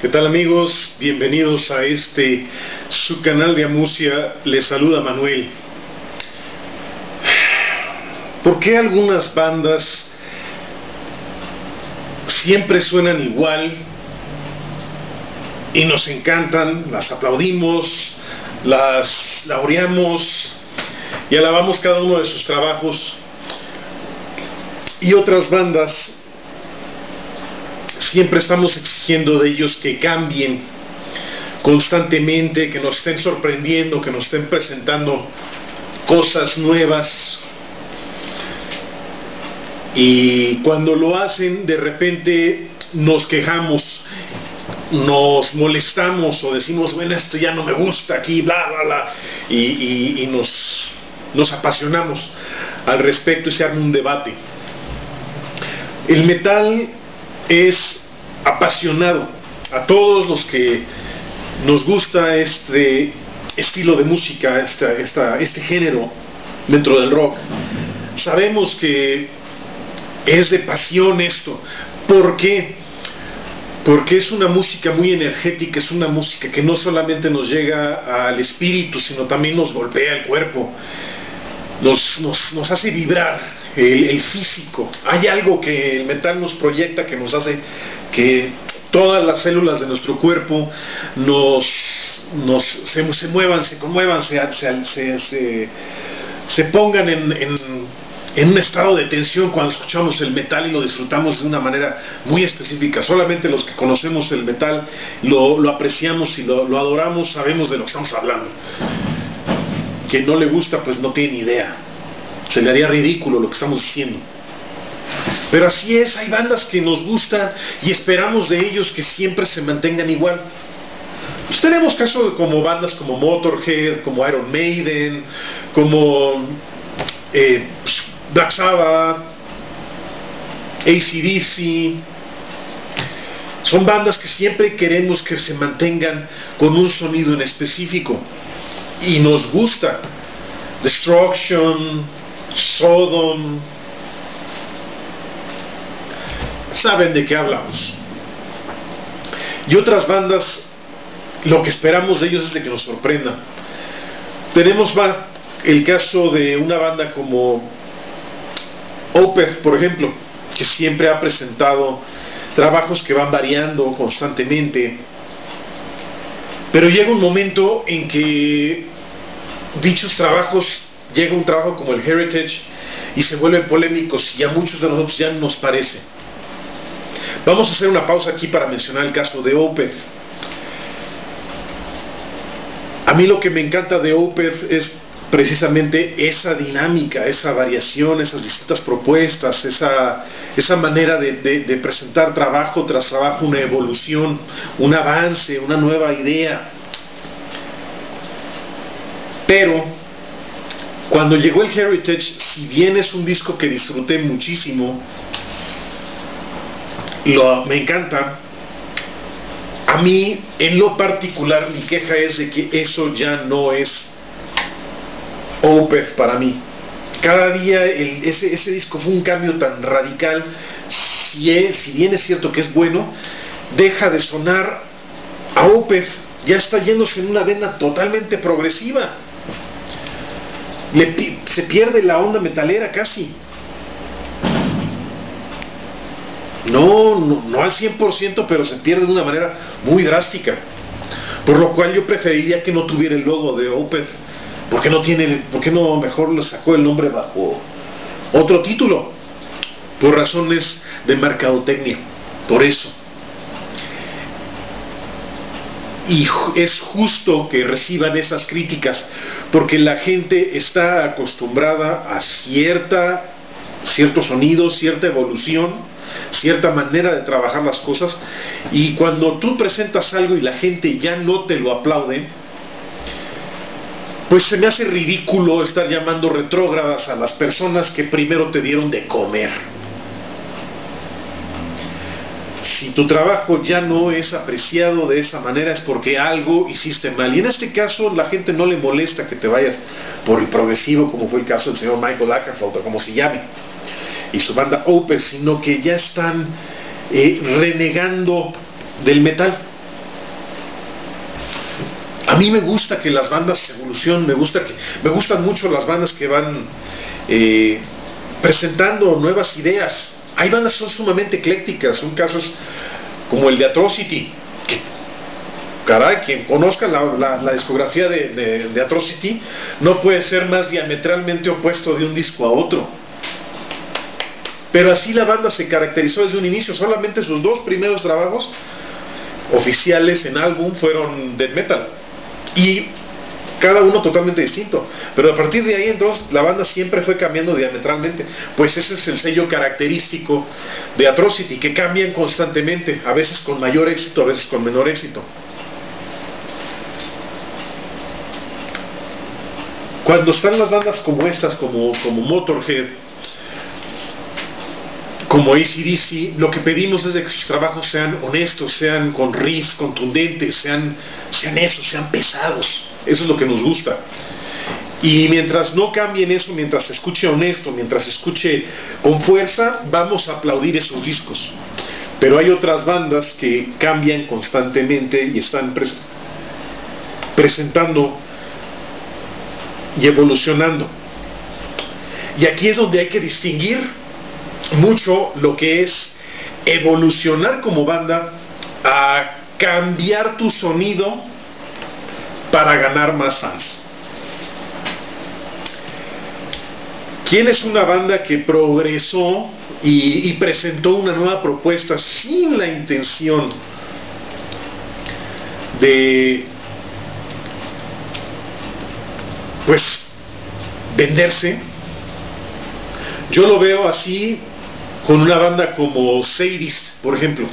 ¿Qué tal amigos? Bienvenidos a este su canal de Amusia. Les saluda Manuel. ¿Por qué algunas bandas siempre suenan igual y nos encantan, las aplaudimos, las laureamos y alabamos cada uno de sus trabajos? Y otras bandas siempre estamos exigiendo de ellos que cambien constantemente, que nos estén sorprendiendo, que nos estén presentando cosas nuevas. Y cuando lo hacen, de repente nos quejamos, nos molestamos o decimos, bueno, esto ya no me gusta aquí, bla, bla, bla, y, nos, apasionamos al respecto y se arma un debate. El metal es apasionado. A todos los que nos gusta este estilo de música, este género dentro del rock, sabemos que es de pasión esto. ¿Por qué? Porque es una música muy energética, es una música que no solamente nos llega al espíritu, sino también nos golpea el cuerpo, nos, nos hace vibrar el, físico. Hay algo que el metal nos proyecta que nos hace que todas las células de nuestro cuerpo nos, nos se, muevan, se conmuevan, se, se, se pongan en, en, un estado de tensión cuando escuchamos el metal y lo disfrutamos de una manera muy específica. Solamente los que conocemos el metal lo, lo apreciamos y lo, lo adoramos, sabemos de lo que estamos hablando. Quien no le gusta, pues no tiene ni idea. Se le haría ridículo lo que estamos diciendo. Pero así es, hay bandas que nos gustan y esperamos de ellos que siempre se mantengan igual. Pues tenemos casos como bandas como Motorhead, como Iron Maiden, como eh, pues, Black Sabbath, ACDC. Son bandas que siempre queremos que se mantengan con un sonido en específico. Y nos gusta. Destruction, Sodom, saben de qué hablamos. Y otras bandas, lo que esperamos de ellos es de que nos sorprendan. Tenemos el caso de una banda como Opeth, por ejemplo, que siempre ha presentado trabajos que van variando constantemente. Pero llega un momento en que dichos trabajos llega un trabajo como el Heritage y se vuelven polémicos y a muchos de nosotros ya nos parece. Vamos a hacer una pausa aquí para mencionar el caso de Opeth. A mí lo que me encanta de Opeth es precisamente esa dinámica, esa variación, esas distintas propuestas, esa, esa manera de, de, presentar trabajo tras trabajo, una evolución, un avance, una nueva idea. Pero cuando llegó el Heritage, si bien es un disco que disfruté muchísimo, lo, me encanta, a mí en lo particular mi queja es de que eso ya no es Opeth para mí. Cada día ese, ese, disco fue un cambio tan radical, si, si bien es cierto que es bueno, deja de sonar a Opeth, ya está yéndose en una vena totalmente progresiva se pierde la onda metalera casi. No, no, al 100%, pero se pierde de una manera muy drástica. Por lo cual yo preferiría que no tuviera el logo de Opeth. Porque no tiene, porque no mejor le sacó el nombre bajo otro título? Por razones de mercadotecnia. Por eso. Y es justo que reciban esas críticas, porque la gente está acostumbrada a cierta, cierto sonido, cierta evolución, cierta manera de trabajar las cosas, y cuando tú presentas algo y la gente ya no te lo aplaude, pues se me hace ridículo estar llamando retrógradas a las personas que primero te dieron de comer si tu trabajo ya no es apreciado de esa manera es porque algo hiciste mal. Y en este caso la gente no le molesta que te vayas por el progresivo, como fue el caso del señor Michael Ackerfeld o como se llame, y su banda Opeth, sino que ya están eh, renegando del metal. Mí me gusta que las bandas evolucionen, me gusta que me gustan mucho las bandas que van eh, presentando nuevas ideas. Hay bandas que son sumamente eclécticas, son casos como el de Atrocity, que caray, quien conozca la, discografía de, de, Atrocity no puede ser más diametralmente opuesto de un disco a otro. Pero así la banda se caracterizó desde un inicio, solamente sus dos primeros trabajos oficiales en álbum fueron death metal. Y cada uno totalmente distinto. Pero a partir de ahí entonces la banda siempre fue cambiando diametralmente. Pues ese es el sello característico de Atrocity, que cambian constantemente, a veces con mayor éxito, a veces con menor éxito. Cuando están las bandas como estas, como, como Motorhead, como ACDC, lo que pedimos es que sus trabajos sean honestos, sean con riffs contundentes, sean, sean esos, sean pesados. Eso es lo que nos gusta. Y mientras no cambien eso, mientras se escuche honesto, mientras se escuche con fuerza, vamos a aplaudir esos discos. Pero hay otras bandas que cambian constantemente y están presentando y evolucionando. Y aquí es donde hay que distinguir mucho lo que es evolucionar como banda a cambiar tu sonido para ganar más fans. ¿Quién es una banda que progresó y, presentó una nueva propuesta sin la intención de, pues, venderse? Yo lo veo así con una banda como Sadist, por ejemplo.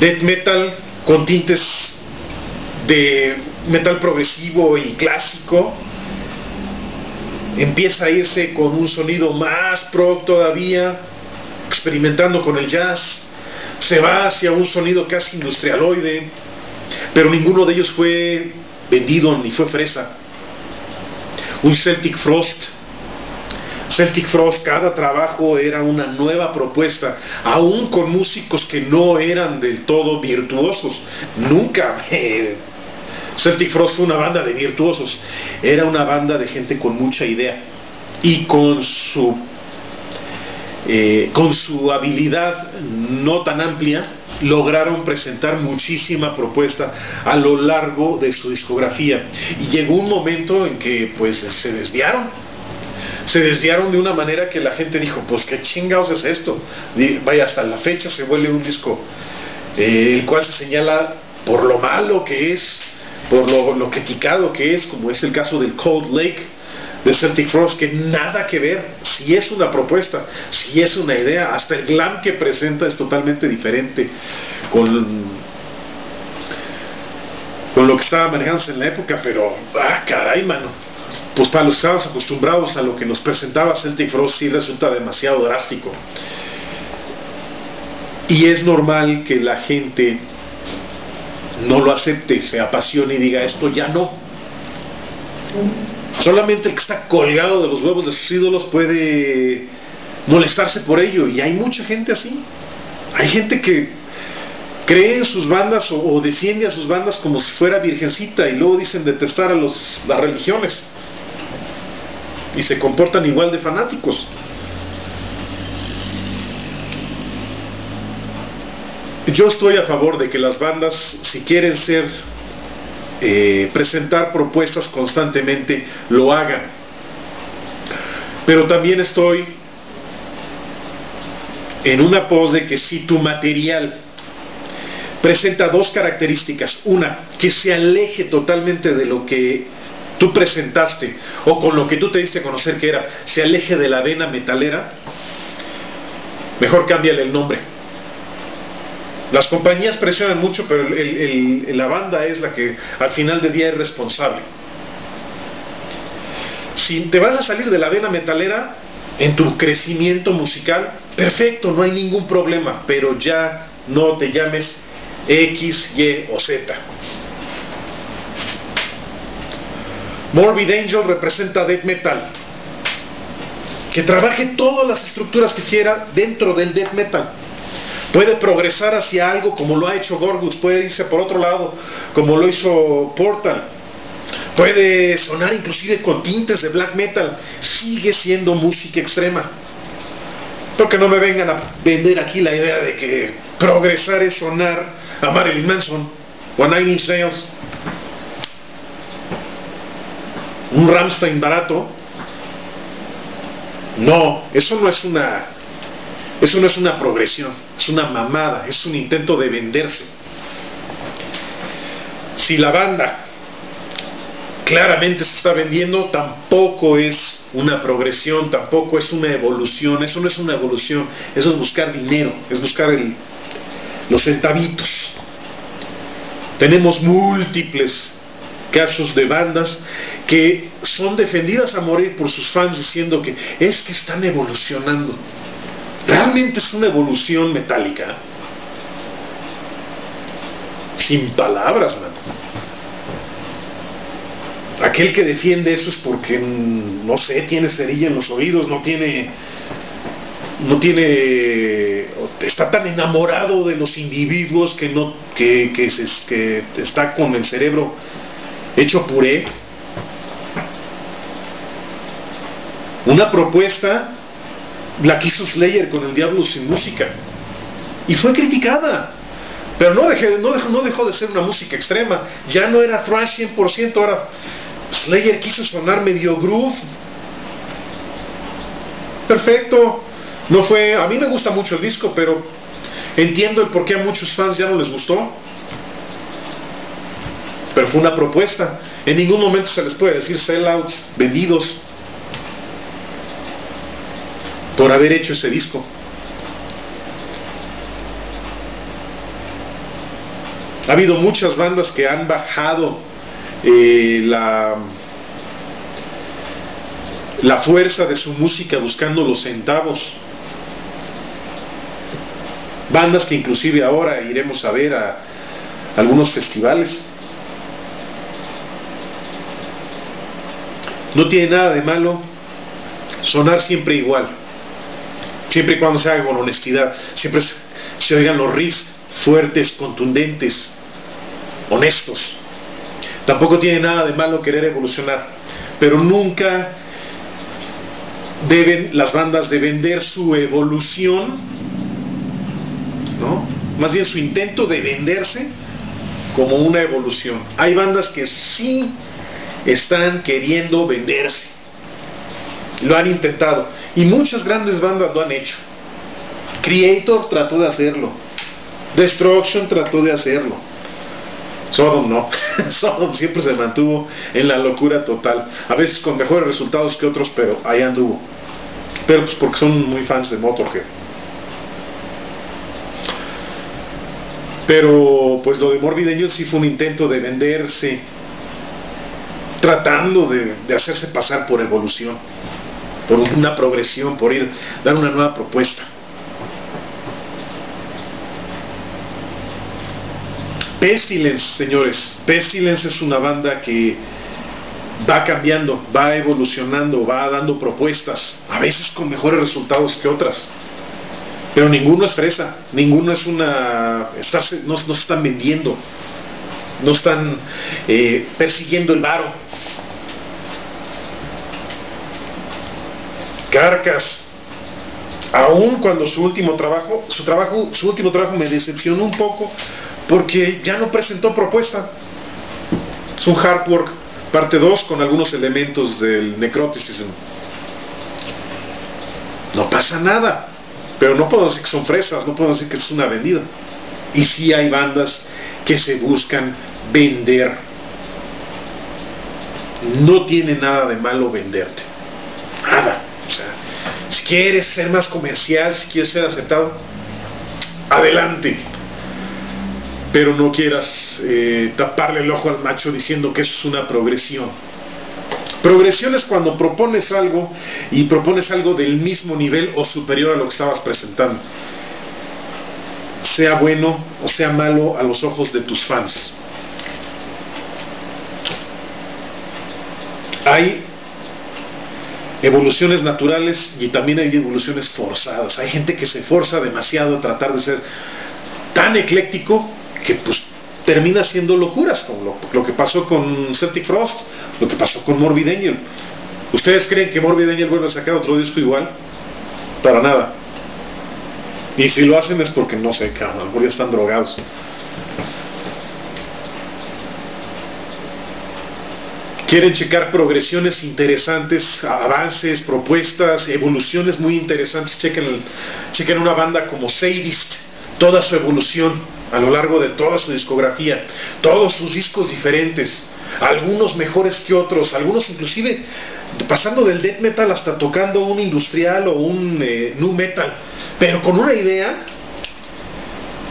Death metal con tintes de metal progresivo y clásico. Empieza a irse con un sonido más pro todavía, experimentando con el jazz. Se va hacia un sonido casi industrialoide, pero ninguno de ellos fue vendido ni fue fresa. Un Celtic Frost Celtic Frost, cada trabajo era una nueva propuesta, aún con músicos que no eran del todo virtuosos. Nunca. Celtic Frost fue una banda de virtuosos, era una banda de gente con mucha idea y con su eh, con su habilidad no tan amplia lograron presentar muchísima propuesta a lo largo de su discografía y llegó un momento en que pues se desviaron se desviaron de una manera que la gente dijo, pues qué chingados es esto. vaya, hasta la fecha se vuelve un disco eh, el cual se señala por lo malo que es, por lo, lo criticado que es, como es el caso del Cold Lake de Celtic Frost, que nada que ver, si es una propuesta, si es una idea, hasta el glam que presenta es totalmente diferente con, con lo que estaba manejándose en la época, pero, ah, caray, mano pues para los que estamos acostumbrados a lo que nos presentaba Celtic Frost sí resulta demasiado drástico. Y es normal que la gente no lo acepte, se apasione y diga esto ya no. Solamente el que está colgado de los huevos de sus ídolos puede molestarse por ello y hay mucha gente así. Hay gente que cree en sus bandas o, defiende a sus bandas como si fuera virgencita y luego dicen detestar a las religiones y se comportan igual de fanáticos. Yo estoy a favor de que las bandas, si quieren ser, eh, presentar propuestas constantemente, lo hagan. Pero también estoy en una pos de que si tu material presenta dos características. Una, que se aleje totalmente de lo que tú presentaste o con lo que tú te diste a conocer que era, se aleje de la vena metalera, mejor cámbiale el nombre. Las compañías presionan mucho, pero la banda es la que al final del día es responsable. Si te vas a salir de la vena metalera en tu crecimiento musical, perfecto, no hay ningún problema, pero ya no te llames X, Y o Z. Morbid Angel representa death metal. Que trabaje todas las estructuras que quiera dentro del death metal. Puede progresar hacia algo como lo ha hecho Gorguts, puede irse por otro lado como lo hizo Portal. Puede sonar inclusive con tintes de black metal. Sigue siendo música extrema. Porque no me vengan a vender aquí la idea de que progresar es sonar a Marilyn Manson o a Nine Inch Nails. Un Ramstein barato. No, eso no es una eso no es una progresión, es una mamada, es un intento de venderse. Si la banda claramente se está vendiendo, tampoco es una progresión, tampoco es una evolución, eso no es una evolución, eso es buscar dinero, es buscar los centavitos. Tenemos múltiples casos de bandas que son defendidas a morir por sus fans diciendo que es que están evolucionando. Realmente es una evolución metálica. Sin palabras, man. Aquel que defiende eso es porque, mm, no sé, tiene cerilla en los oídos, no tiene, no tiene, está tan enamorado de los individuos que no, que, que, que está con el cerebro hecho puré. Una propuesta la quiso Slayer con el Diablo sin música. Y fue criticada. Pero no, dejé, no, dejó, no dejó de ser una música extrema. Ya no era thrash 100%, ahora Slayer quiso sonar medio groove. Perfecto. No fue, a mí me gusta mucho el disco, pero entiendo el por qué a muchos fans ya no les gustó. Pero fue una propuesta. En ningún momento se les puede decir sellouts, vendidos por haber hecho ese disco. Ha habido muchas bandas que han bajado eh, la, la fuerza de su música buscando los centavos. Bandas que inclusive ahora iremos a ver a algunos festivales. No tiene nada de malo sonar siempre igual siempre y cuando se haga con honestidad, siempre se oigan los riffs fuertes, contundentes, honestos. Tampoco tiene nada de malo querer evolucionar, pero nunca deben las bandas de vender su evolución, ¿no? Más bien su intento de venderse como una evolución. Hay bandas que sí están queriendo venderse. Lo han intentado. Y muchas grandes bandas lo han hecho. Creator trató de hacerlo. Destruction trató de hacerlo. Sodom no. Sodom siempre se mantuvo en la locura total. A veces con mejores resultados que otros, pero ahí anduvo. Pero pues porque son muy fans de Motorhead. Pero pues lo de Morbid Angel sí fue un intento de venderse, tratando de, de hacerse pasar por evolución por una progresión, por ir, dar una nueva propuesta. Pestilence, señores, Pestilence es una banda que va cambiando, va evolucionando, va dando propuestas, a veces con mejores resultados que otras. Pero ninguno es fresa, ninguno es una... no, se están vendiendo, no están eh, persiguiendo el varo, Carcas, aún cuando su último trabajo, su trabajo, su último trabajo me decepcionó un poco porque ya no presentó propuesta. Es un hard work, parte 2 con algunos elementos del necroticism. No pasa nada, pero no puedo decir que son fresas, no puedo decir que es una vendida. Y sí hay bandas que se buscan vender. No tiene nada de malo venderte. Nada. O sea, si quieres ser más comercial, si quieres ser aceptado, adelante. Pero no quieras eh, taparle el ojo al macho diciendo que eso es una progresión. Progresión es cuando propones algo y propones algo del mismo nivel o superior a lo que estabas presentando. Sea bueno o sea malo a los ojos de tus fans. Evoluciones naturales y también hay evoluciones forzadas. Hay gente que se forza demasiado a tratar de ser tan ecléctico que pues termina siendo locuras, como lo, que pasó con Celtic Frost, lo que pasó con Morbid Angel. ¿Ustedes creen que Morbid Angel vuelve a sacar otro disco igual? Para nada. Y si lo hacen es porque no sé, a lo mejor ya están drogados. Quieren checar progresiones interesantes, avances, propuestas, evoluciones muy interesantes, chequen, chequen una banda como Sadist, toda su evolución a lo largo de toda su discografía, todos sus discos diferentes, algunos mejores que otros, algunos inclusive pasando del death metal hasta tocando un industrial o un eh, nu metal, pero con una idea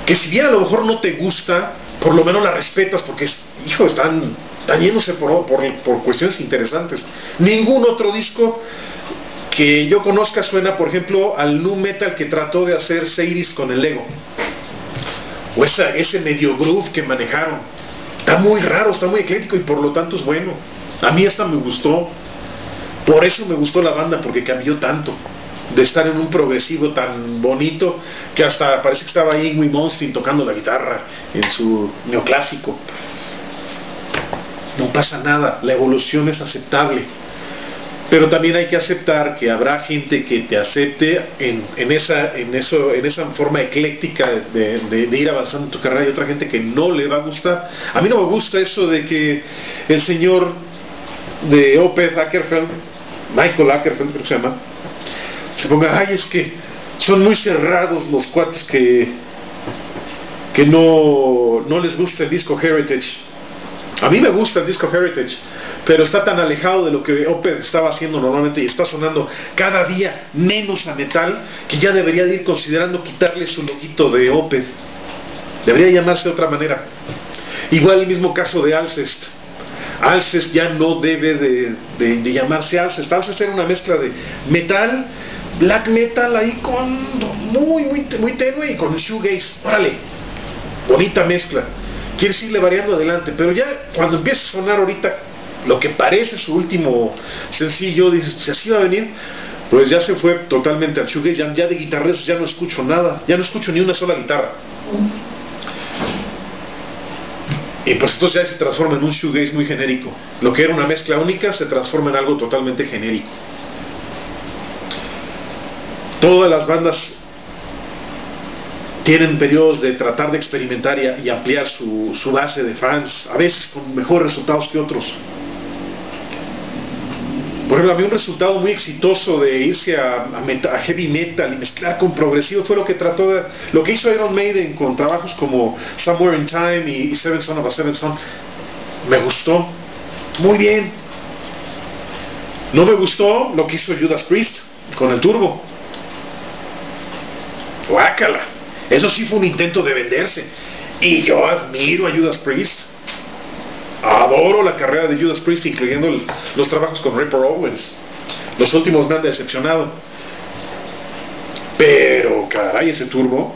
que si bien a lo mejor no te gusta, por lo menos la respetas porque, hijo, están, están yéndose por, por, cuestiones interesantes. Ningún otro disco que yo conozca suena, por ejemplo, al nu metal que trató de hacer Seiris con el Lego. O ese medio groove que manejaron. Está muy raro, está muy ecléctico y por lo tanto es bueno. A mí esta me gustó. Por eso me gustó la banda, porque cambió tanto de estar en un progresivo tan bonito que hasta parece que estaba ahí Ingrid Monstin tocando la guitarra en su neoclásico. Pasa nada, la evolución es aceptable. Pero también hay que aceptar que habrá gente que te acepte en, esa, en, eso, en esa forma ecléctica de, ir avanzando en tu carrera y otra gente que no le va a gustar. A mí no me gusta eso de que el señor de Opeth Ackerfeld, Michael Ackerfeld creo que se llama, se ponga, ay, es que son muy cerrados los cuates que, que no, no les gusta el disco Heritage. A mí me gusta el disco Heritage, pero está tan alejado de lo que Opeth estaba haciendo normalmente y está sonando cada día menos a metal que ya debería de ir considerando quitarle su loguito de Opeth. Debería llamarse de otra manera. Igual el mismo caso de Alcest. Alcest ya no debe de, de llamarse Alcest. Alcest era una mezcla de metal black metal ahí con muy, muy, muy tenue y con shoegaze. Órale, bonita mezcla. Quieres irle variando adelante, pero ya cuando empieza a sonar ahorita lo que parece su último sencillo, dices, si así va a venir, pues ya se fue totalmente al shoegaze. Ya, de guitarras ya no escucho nada, ya no escucho ni una sola guitarra. Y pues entonces ya se transforma en un shoegaze muy genérico. Lo que era una mezcla única se transforma en algo totalmente genérico. Todas las bandas tienen periodos de tratar de experimentar y, ampliar su, base de fans, a veces con mejores resultados que otros. Por ejemplo, había un resultado muy exitoso de irse a, heavy metal y mezclar con progresivo, fue lo que trató de, lo que hizo Iron Maiden con trabajos como Somewhere in Time y, Seven Son of a Seven Son. Me gustó, muy bien. No me gustó lo que hizo Judas Priest con el turbo. Guácala. Eso sí fue un intento de venderse. Y yo admiro a Judas Priest. Adoro la carrera de Judas Priest, incluyendo los trabajos con Ripper Owens. Los últimos me han decepcionado. Pero, caray, ese turbo.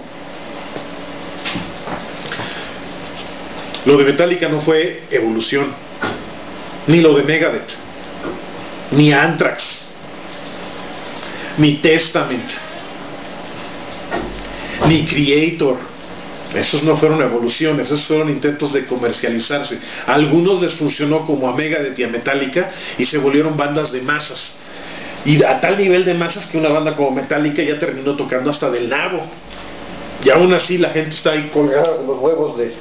Lo de Metallica no fue evolución. Ni lo de Megadeth. Ni Anthrax. Ni Testament ni Creator. Esos no fueron evoluciones, esos fueron intentos de comercializarse. algunos les funcionó como a Megadeth y a Metallica y se volvieron bandas de masas. Y a tal nivel de masas que una banda como Metallica ya terminó tocando hasta del nabo. Y aún así la gente está ahí colgada de los huevos de,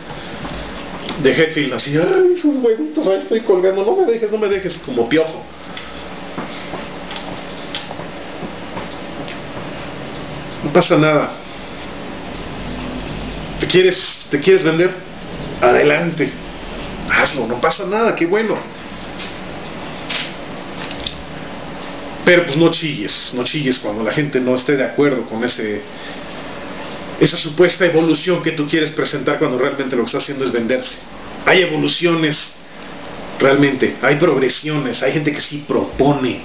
de Hetfield, así, ay, sus huevitos, ahí estoy colgando, no me dejes, no me dejes, como piojo. No pasa nada quieres, te quieres vender, adelante, hazlo, no pasa nada, qué bueno. Pero pues no chilles, no chilles cuando la gente no esté de acuerdo con ese esa supuesta evolución que tú quieres presentar cuando realmente lo que estás haciendo es venderse. Hay evoluciones realmente, hay progresiones, hay gente que sí propone.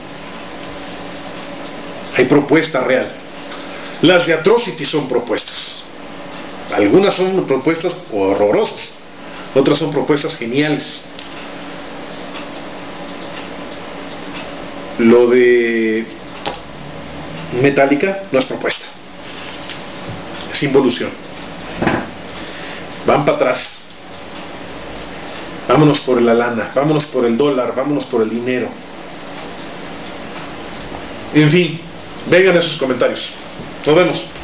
Hay propuesta real. Las de Atrocity son propuestas. Algunas son propuestas horrorosas, otras son propuestas geniales. Lo de Metallica no es propuesta, es involución. Van para atrás. Vámonos por la lana, vámonos por el dólar, vámonos por el dinero. En fin, vengan esos comentarios. Nos vemos.